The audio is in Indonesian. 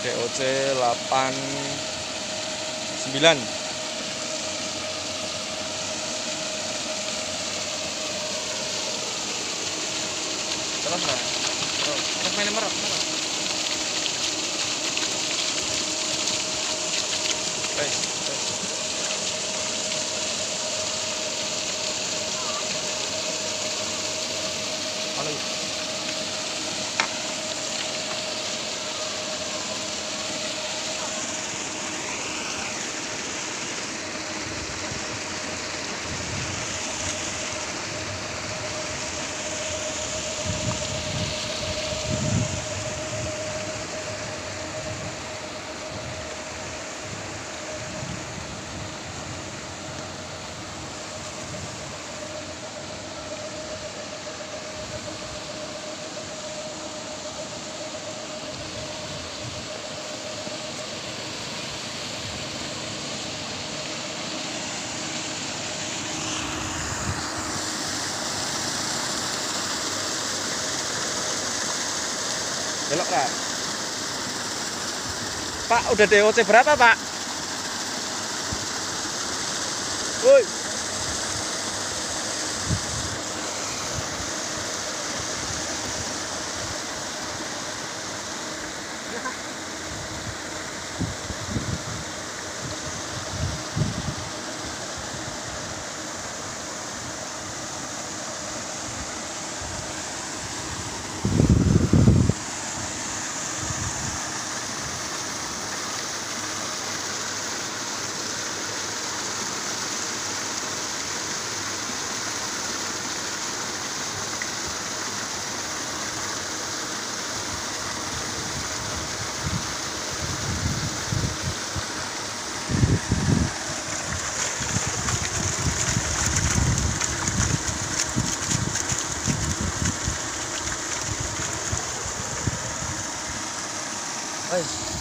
DOC 89 terus terus Guys, Belok lah. Pak, udah DOC berapa, Pak? Woi. 哎。